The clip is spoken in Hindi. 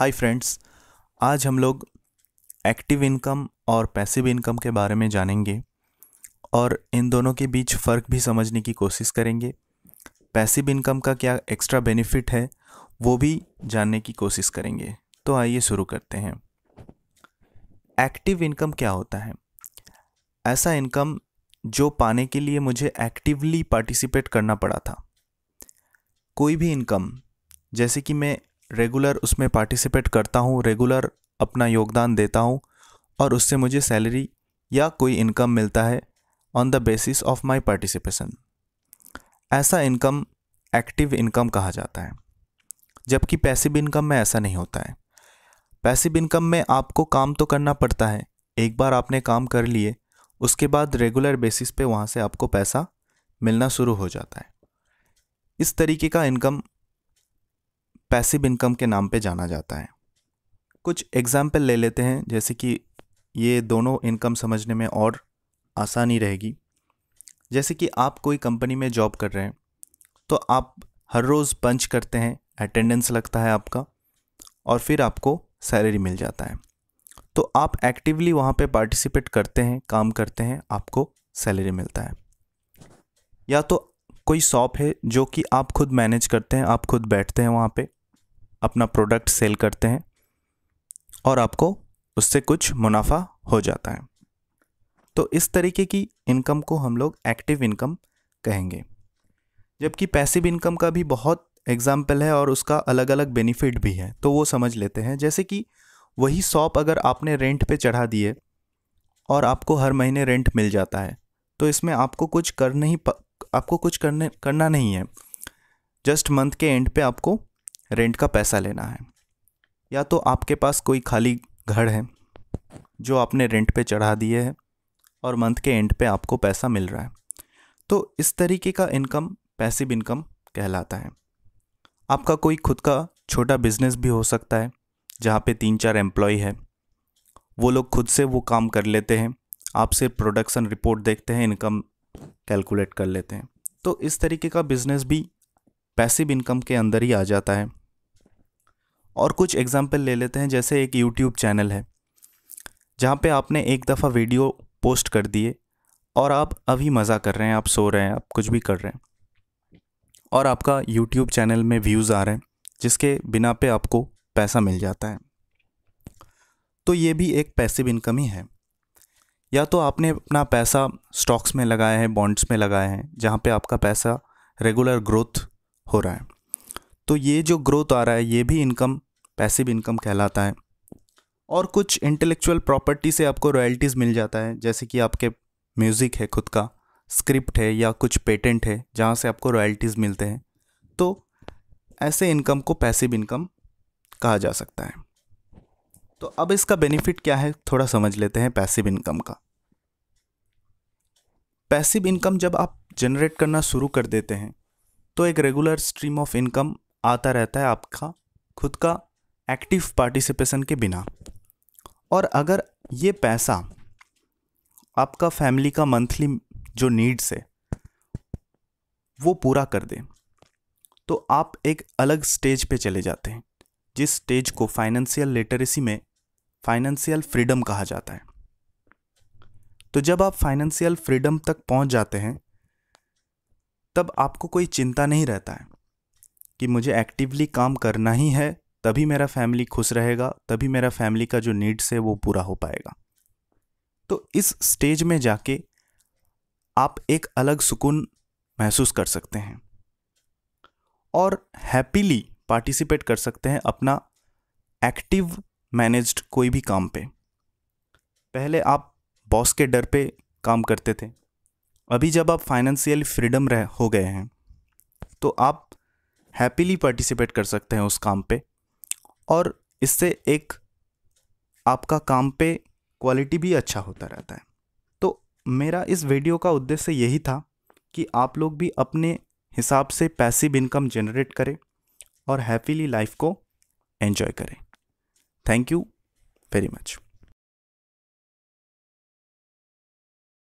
हाय फ्रेंड्स आज हम लोग एक्टिव इनकम और पैसिव इनकम के बारे में जानेंगे और इन दोनों के बीच फ़र्क भी समझने की कोशिश करेंगे। पैसिव इनकम का क्या एक्स्ट्रा बेनिफिट है, वो भी जानने की कोशिश करेंगे। तो आइए शुरू करते हैं। एक्टिव इनकम क्या होता है? ऐसा इनकम जो पाने के लिए मुझे एक्टिवली पार्टिसिपेट करना पड़ा था। कोई भी इनकम जैसे कि मैं रेगुलर उसमें पार्टिसिपेट करता हूँ, रेगुलर अपना योगदान देता हूँ और उससे मुझे सैलरी या कोई इनकम मिलता है on the basis of my participation ऐसा इनकम एक्टिव इनकम कहा जाता है, जबकि पैसिव इनकम में ऐसा नहीं होता है। पैसिव इनकम में आपको काम तो करना पड़ता है, एक बार आपने काम कर लिए, उसके बाद रेगुलर बेसिस पे वहाँ से आपको पैसा मिलना शुरू हो जाता है। इस तरीके का इनकम पैसिव इनकम के नाम पे जाना जाता है। कुछ एग्ज़ाम्पल ले लेते हैं, जैसे कि ये दोनों इनकम समझने में और आसानी रहेगी। जैसे कि आप कोई कंपनी में जॉब कर रहे हैं तो आप हर रोज़ पंच करते हैं अटेंडेंस लगता है आपका, और फिर आपको सैलरी मिल जाता है। तो आप एक्टिवली वहाँ पे पार्टिसिपेट करते हैं, काम करते हैं, आपको सैलरी मिलता है। या तो कोई शॉप है जो कि आप खुद मैनेज करते हैं, आप खुद बैठते हैं वहाँ पे अपना प्रोडक्ट सेल करते हैं और आपको उससे कुछ मुनाफा हो जाता है। तो इस तरीके की इनकम को हम लोग एक्टिव इनकम कहेंगे। जबकि पैसिव इनकम का भी बहुत एग्ज़ाम्पल है और उसका अलग अलग बेनिफिट भी है तो वो समझ लेते हैं। जैसे कि वही शॉप अगर आपने रेंट पे चढ़ा दिए और आपको हर महीने रेंट मिल जाता है तो इसमें आपको कुछ कर नहीं आपको कुछ करने, करना नहीं है। जस्ट मंथ के एंड पे आपको रेंट का पैसा लेना है। या तो आपके पास कोई खाली घर है, जो आपने रेंट पे चढ़ा दिए है और मंथ के एंड पे आपको पैसा मिल रहा है। तो इस तरीके का इनकम, पैसिव इनकम कहलाता है। आपका कोई खुद का छोटा बिज़नेस भी हो सकता है, जहाँ पे तीन चार एम्प्लॉय है। वो लोग खुद से वो काम कर लेते हैं, आप सिर्फ़ प्रोडक्शन रिपोर्ट देखते हैं, इनकम कैलकुलेट कर लेते हैं। तो इस तरीके का बिज़नेस भी पैसिव इनकम के अंदर ही आ जाता है। और कुछ एग्ज़ाम्पल ले लेते हैं, जैसे एक यूट्यूब चैनल है, जहाँ पे आपने एक दफ़ा वीडियो पोस्ट कर दिए और आप अभी मज़ा कर रहे हैं, आप सो रहे हैं, आप कुछ भी कर रहे हैं और आपका यूट्यूब चैनल में व्यूज़ आ रहे हैं, जिसके बिना पे आपको पैसा मिल जाता है। तो ये भी एक पैसिव इनकम ही है। या तो आपने अपना पैसा स्टॉक्स में लगाया है बॉन्ड्स में लगाया है, जहाँ पे आपका पैसा रेगुलर ग्रोथ हो रहा है। तो ये जो ग्रोथ आ रहा है, ये भी इनकम पैसिव इनकम कहलाता है। और कुछ इंटेलेक्चुअल प्रॉपर्टी से आपको रॉयल्टीज़ मिल जाता है, जैसे कि आपके म्यूज़िक है खुद का स्क्रिप्ट है या कुछ पेटेंट है, जहाँ से आपको रॉयल्टीज़ मिलते हैं। तो ऐसे इनकम को पैसिव इनकम कहा जा सकता है। तो अब इसका बेनिफिट क्या है, थोड़ा समझ लेते हैं पैसिव इनकम का। पैसिव इनकम जब आप जनरेट करना शुरू कर देते हैं तो एक रेगुलर स्ट्रीम ऑफ़ इनकम आता रहता है आपका, खुद का एक्टिव पार्टिसिपेशन के बिना। और अगर ये पैसा आपका फैमिली का मंथली जो नीड्स है, वो पूरा कर दे तो आप एक अलग स्टेज पे चले जाते हैं, जिस स्टेज को फाइनेंशियल लिटरेसी में फाइनेंशियल फ्रीडम कहा जाता है। तो जब आप फाइनेंशियल फ्रीडम तक पहुँच जाते हैं, तब आपको कोई चिंता नहीं रहता है कि मुझे एक्टिवली काम करना ही है तभी मेरा फैमिली खुश रहेगा, तभी मेरा फैमिली का जो नीड्स है वो पूरा हो पाएगा। तो इस स्टेज में जाके आप एक अलग सुकून महसूस कर सकते हैं और हैप्पीली पार्टिसिपेट कर सकते हैं अपना एक्टिव मैनेज्ड कोई भी काम पे। पहले आप बॉस के डर पे काम करते थे, अभी जब आप फाइनेंशियल फ्रीडम रह, हो गए हैं तो आप हैप्पीली पार्टिसिपेट कर सकते हैं उस काम पे। और इससे एक आपका काम पे क्वालिटी भी अच्छा होता रहता है। तो मेरा इस वीडियो का उद्देश्य यही था कि आप लोग भी अपने हिसाब से पैसिव इनकम जनरेट करें और हैप्पीली लाइफ को एंजॉय करें। Thank you very much